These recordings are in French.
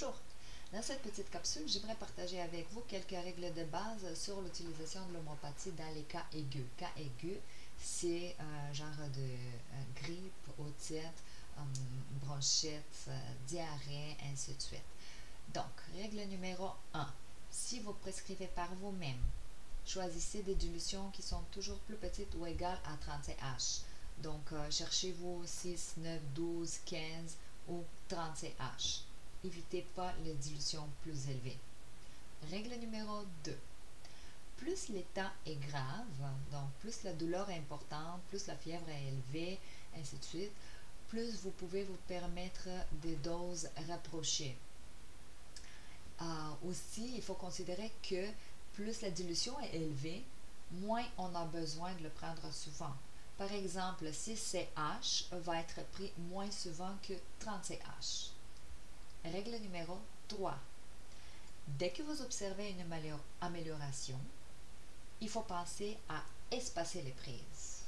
Bonjour! Dans cette petite capsule, j'aimerais partager avec vous quelques règles de base sur l'utilisation de l'homéopathie dans les cas aigus. Cas aigus, c'est un genre de euh, grippe, otite, euh, bronchite, euh, diarrhée, ainsi de suite. Donc, règle numéro 1. Si vous prescrivez par vous-même, choisissez des dilutions qui sont toujours plus petites ou égales à 30 H. Donc, cherchez-vous 6, 9, 12, 15 ou 30 H évitez pas les dilutions plus élevées. Règle numéro 2. Plus l'état est grave, donc plus la douleur est importante, plus la fièvre est élevée, ainsi de suite, plus vous pouvez vous permettre des doses rapprochées. Euh, aussi, il faut considérer que plus la dilution est élevée, moins on a besoin de le prendre souvent. Par exemple, 6 CH va être pris moins souvent que 30 CH. Règle numéro 3. Dès que vous observez une amélioration, il faut penser à espacer les prises.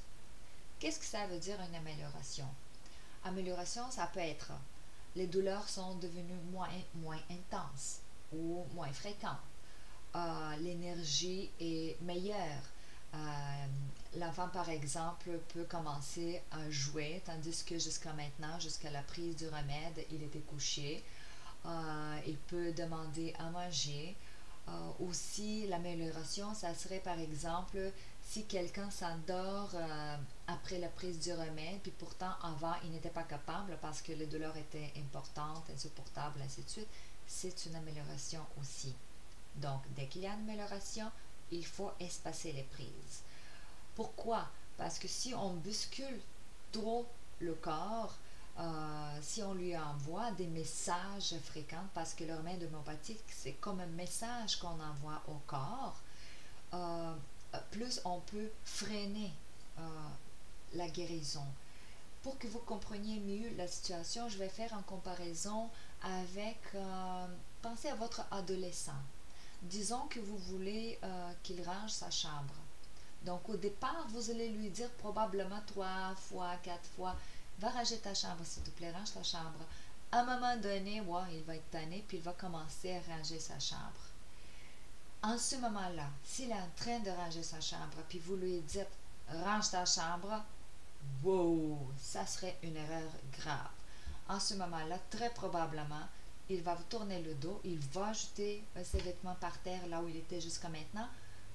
Qu'est-ce que ça veut dire une amélioration? Amélioration, ça peut être les douleurs sont devenues moins, moins intenses ou moins fréquentes. Euh, l'énergie est meilleure. Euh, l'enfant, par exemple, peut commencer à jouer, tandis que jusqu'à maintenant, jusqu'à la prise du remède, il était couché. Euh, il peut demander à manger. Euh, aussi, l'amélioration, ça serait par exemple si quelqu'un s'endort euh, après la prise du remède, puis pourtant avant il n'était pas capable parce que les douleurs étaient importantes, insupportables, ainsi de suite, c'est une amélioration aussi. Donc, dès qu'il y a une amélioration, il faut espacer les prises. Pourquoi? Parce que si on bouscule trop le corps, euh, si on lui envoie des messages fréquents, parce que le remède homéopathique, c'est comme un message qu'on envoie au corps, euh, plus on peut freiner euh, la guérison. Pour que vous compreniez mieux la situation, je vais faire en comparaison avec, pensez à votre adolescent. Disons que vous voulez qu'il range sa chambre. Donc au départ, vous allez lui dire probablement trois fois, quatre fois, va ranger ta chambre, s'il te plaît, range ta chambre. À un moment donné, il va être tanné, puis il va commencer à ranger sa chambre. En ce moment-là, s'il est en train de ranger sa chambre, puis vous lui dites range ta chambre, wow, ça serait une erreur grave. En ce moment-là, très probablement, il va vous tourner le dos, il va jeter euh, ses vêtements par terre là où il était jusqu'à maintenant,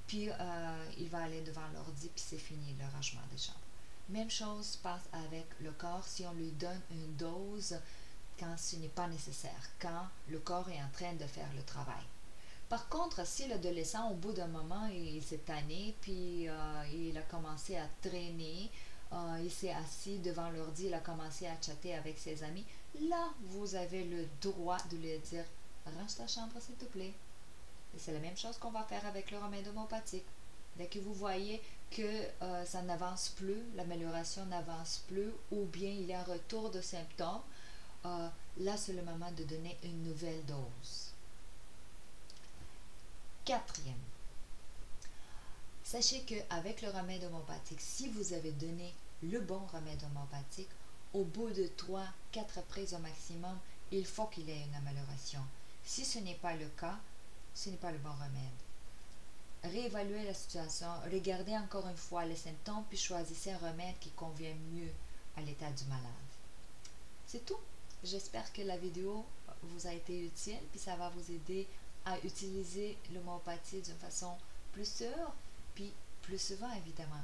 puis euh, il va aller devant l'ordi, puis c'est fini le rangement des chambres. Même chose se passe avec le corps si on lui donne une dose quand ce n'est pas nécessaire, quand le corps est en train de faire le travail. Par contre, si l'adolescent, au bout d'un moment, il s'est tanné, puis euh, il a commencé à traîner, euh, il s'est assis devant l'ordi, il a commencé à chatter avec ses amis, là, vous avez le droit de lui dire Range ta chambre, s'il te plaît. Et c'est la même chose qu'on va faire avec le remède homopathique. Dès que vous voyez que euh, ça n'avance plus, l'amélioration n'avance plus, ou bien il y a un retour de symptômes, euh, là c'est le moment de donner une nouvelle dose. Quatrième, sachez qu'avec le remède homopathique, si vous avez donné le bon remède homopathique, au bout de 3-4 prises au maximum, il faut qu'il y ait une amélioration. Si ce n'est pas le cas, ce n'est pas le bon remède réévaluer la situation, regardez encore une fois les symptômes, puis choisissez un remède qui convient mieux à l'état du malade. C'est tout. J'espère que la vidéo vous a été utile, puis ça va vous aider à utiliser l'homéopathie d'une façon plus sûre, puis plus souvent évidemment.